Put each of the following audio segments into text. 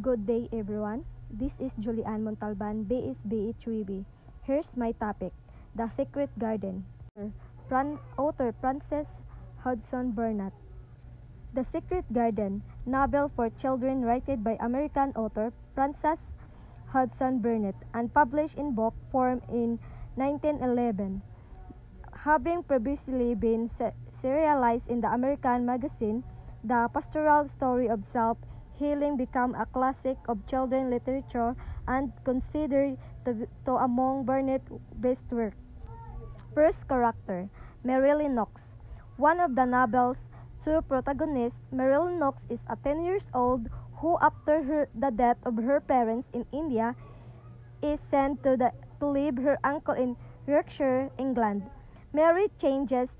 Good day, everyone. This is Julian Montalban, BSB 3B. Here's my topic The Secret Garden. Fran- author Frances Hudson Burnett. The Secret Garden, novel for children written by American author Frances Hudson Burnett and published in book form in 1911. Having previously been se- serialized in the American magazine, the pastoral story of self healing became a classic of children literature and considered to, to among Burnett's best work. First character, Mary Lennox. One of the novel's two protagonists, Mary Lennox is a 10 years old who after her, the death of her parents in India is sent to, the, to live her uncle in Yorkshire, England. Mary changes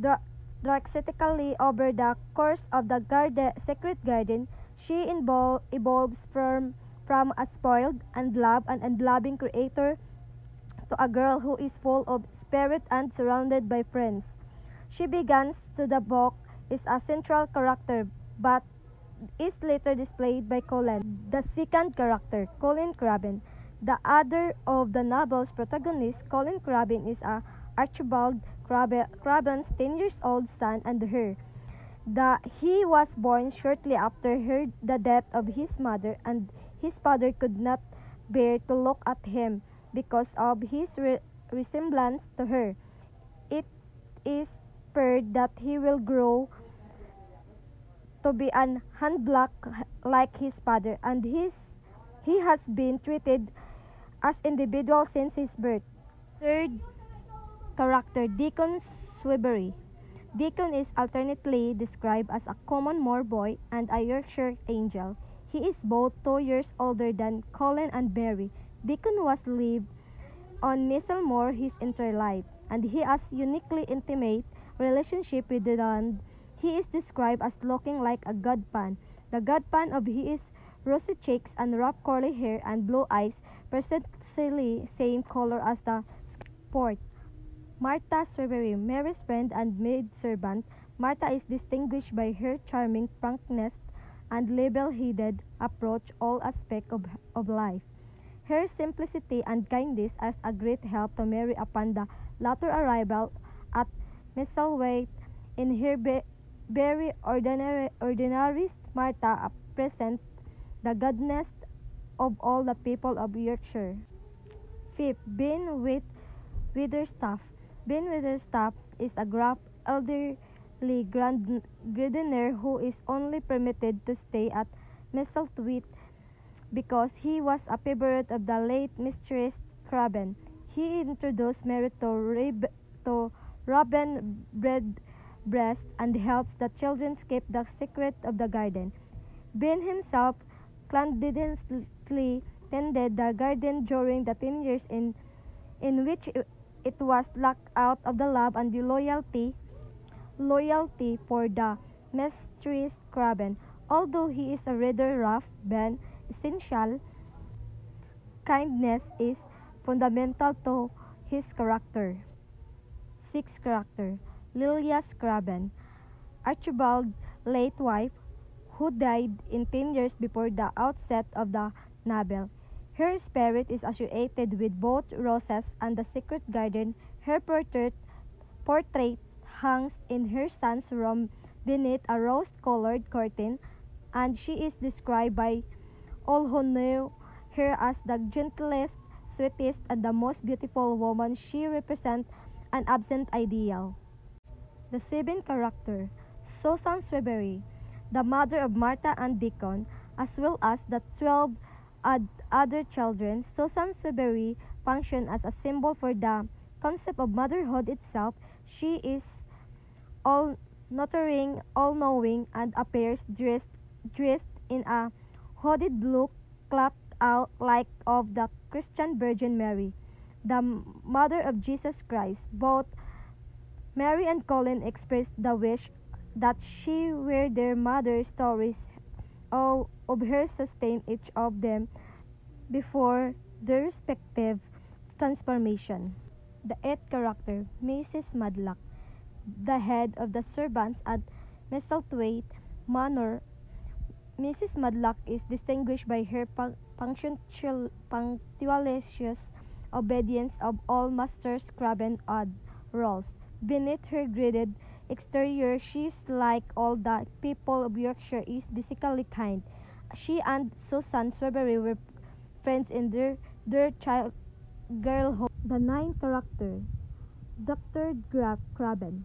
dra- drastically over the course of the garden, secret garden. She evolves from, from a spoiled, unloved, and unloving creator to a girl who is full of spirit and surrounded by friends. She begins to the book is a central character, but is later displayed by Colin, the second character, Colin Craven. The other of the novel's protagonists, Colin Craven, is a Archibald Craven's 10 years old son and her. The, he was born shortly after her, the death of his mother, and his father could not bear to look at him because of his re- resemblance to her. It is feared that he will grow to be an handblock like his father, and his, he has been treated as individual since his birth. Third character, Deacon Swiberry. Deacon is alternately described as a common Moor boy and a Yorkshire angel. He is both two years older than Colin and Mary. Deacon was lived on Missel Moor his entire life, and he has uniquely intimate relationship with the land. He is described as looking like a godpan. The godpan of he is rosy cheeks and rough curly hair and blue eyes, precisely same color as the sport. Martha Swiberry, Mary's friend and maid-servant, Martha is distinguished by her charming frankness and level-headed approach all aspects of, of life. Her simplicity and kindness are a great help to Mary upon the latter arrival at Misselthwaite. In her be- very ordinary, ordinary Martha present the goodness of all the people of Yorkshire. Fifth, being with Weatherstaff. Ben Weatherstaff is a gruff, elderly grand- gardener who is only permitted to stay at Misselthwaite because he was a favorite of the late Mistress Craven. He introduced Mary to, Rib- to Robin Redbreast and helps the children keep the secret of the garden. Ben himself clandestinely tended the garden during the ten years in, in which it was locked out of the love and the loyalty loyalty for the Mistress Craven. Although he is a rather rough Ben, essential kindness is fundamental to his character. Sixth character, Lilia Craven, Archibald's late wife, who died in ten years before the outset of the novel. Her spirit is associated with both roses and the secret garden. Her portrait, portrait hangs in her son's room beneath a rose-colored curtain, and she is described by all who knew her as the gentlest, sweetest, and the most beautiful woman. She represents an absent ideal. The seventh character, Susan Sweberry, the mother of Martha and Deacon, as well as the twelve other children, Susan Sweberry functions as a symbol for the concept of motherhood itself. She is all nurturing, all knowing, and appears dressed, dressed in a hooded blue clapped out like of the Christian Virgin Mary, the mother of Jesus Christ. Both Mary and Colin expressed the wish that she were their mother stories of, of her sustain each of them before their respective transformation. The eighth character, Mrs. Medlock, the head of the servants at Misselthwaite Manor. Mrs. Medlock is distinguished by her punctilious obedience of all Master Craven's odd rules. Beneath her graded exterior, she's like all the people of Yorkshire is basically kind. She and Susan Sowerby were friends in their, their child girlhood. The ninth character, Dr. Craven,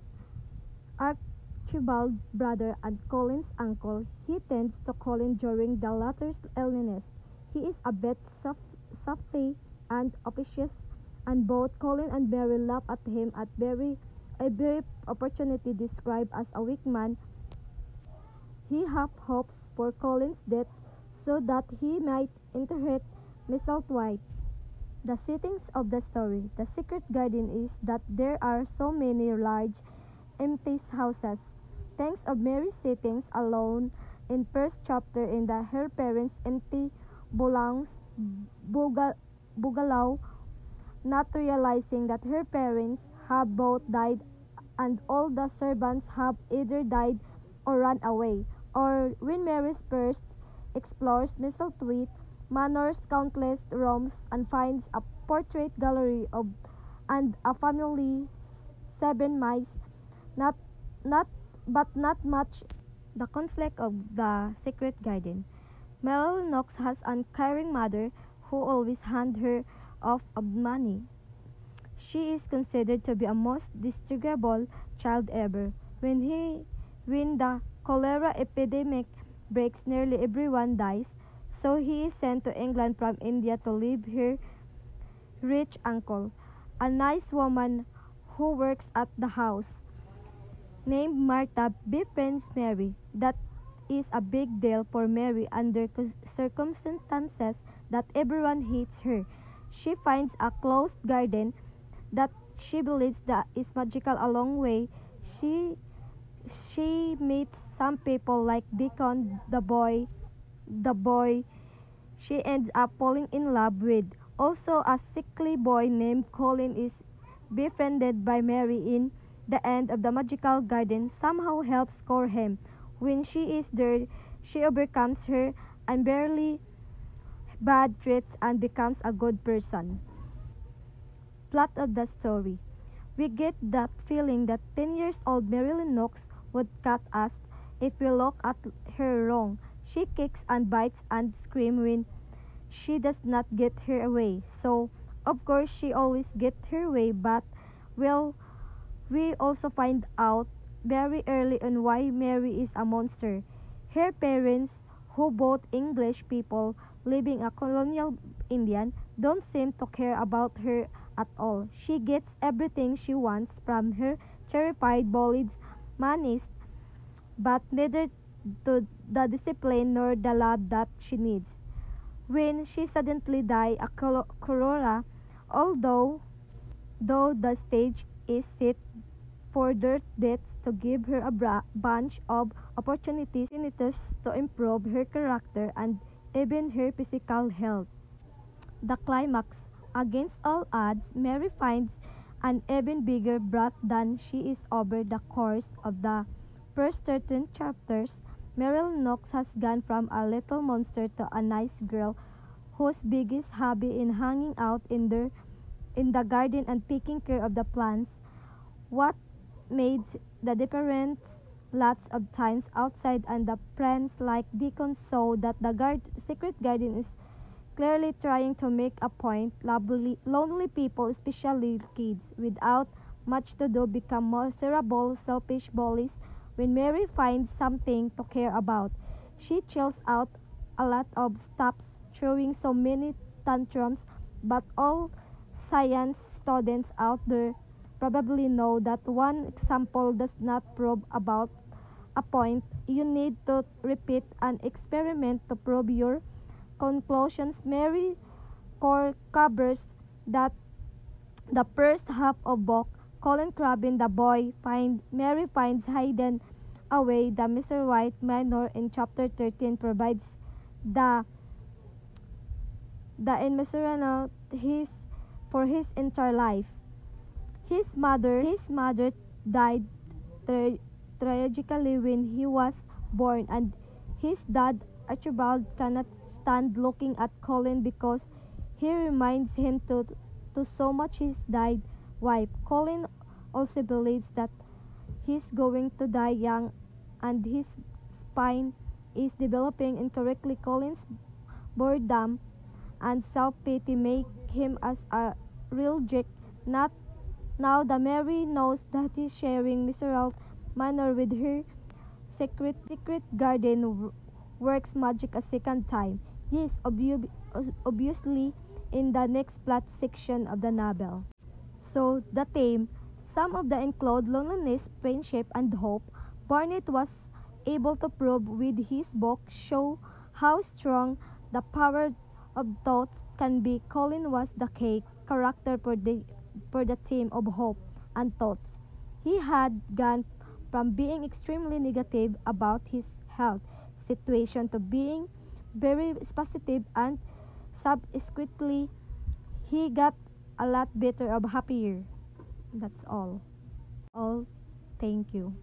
Archibald's brother and Colin's uncle, he tends to Colin during the latter's illness. He is a bit soft, softy and officious, and both Colin and Mary laugh at him at very a brief opportunity described as a weak man. He half hopes for Colin's death so that he might inherit Misselthwaite. The settings of the story. The secret garden is that there are so many large, empty houses. Thanks of Mary's settings alone in first chapter in the her parents empty belongs Boogaloo, not realizing that her parents have both died and all the servants have either died or run away. Or when Mary first explores Misselthwaite, Manor's countless rooms and finds a portrait gallery of and a family seven mice. Not not but not much. The conflict of the secret garden. Mary Lennox has an caring mother who always hand her off of money she is considered to be a most distinguishable child ever when he when the cholera epidemic breaks nearly everyone dies so he is sent to England from India to live here. Rich uncle, a nice woman who works at the house, named Martha, befriends Mary. That is a big deal for Mary under circumstances that everyone hates her. She finds a closed garden that she believes that is magical a long way. She she meets some people like Deacon the boy the boy she ends up falling in love with. Also, a sickly boy named Colin is befriended by Mary in the end of the magical garden, somehow helps score him. When she is there, she overcomes her unbearably bad traits and becomes a good person. Plot of the story. We get that feeling that 10 years old Mary Lennox would cut us if we look at her wrong. She kicks and bites and screams when she does not get her way. So, of course, she always gets her way, but, well, we also find out very early on why Mary is a monster. Her parents, who both English people living a colonial Indian, don't seem to care about her at all. She gets everything she wants from her terrified Bolly's manis, but neither the discipline nor the love that she needs when she suddenly died a cholera, although though the stage is set for their deaths to give her a bunch of opportunities to improve her character and even her physical health. The climax, against all odds, Mary finds an even bigger brat than she is over the course of the first 13 chapters Mary Lennox has gone from a little monster to a nice girl whose biggest hobby is hanging out in the, in the garden and taking care of the plants. What made the difference lots of times outside and the friends like Deacon saw that the guard, secret garden is clearly trying to make a point. Lovely, lonely people, especially kids, without much to do become miserable, selfish bullies when Mary finds something to care about, she chills out a lot of stops throwing so many tantrums, but all science students out there probably know that one example does not prove about a point. You need to repeat an experiment to prove your conclusions. Mary Core covers that the first half of book Colin Craven, the boy, find Mary finds hidden away the Mr. White Manor in chapter 13 provides the the immeasurable his for his entire life. His mother his mother died tra tragically when he was born and his dad Archibald cannot stand looking at Colin because he reminds him to, to so much his died wife. Colin also believes that he's going to die young and his spine is developing incorrectly. Colin's boredom and self-pity make him as a real jerk. Not now the Mary knows that he's sharing miserable manner with her secret secret garden works magic a second time. Obvi- obviously in the next plot section of the novel. So the theme, some of the include loneliness, friendship, and hope. Burnett was able to prove with his book show how strong the power of thoughts can be. Colin was the key character for the for the theme of hope and thoughts. He had gone from being extremely negative about his health situation to being very positive and subsequently he got a lot better of happier. That's all. All thank you.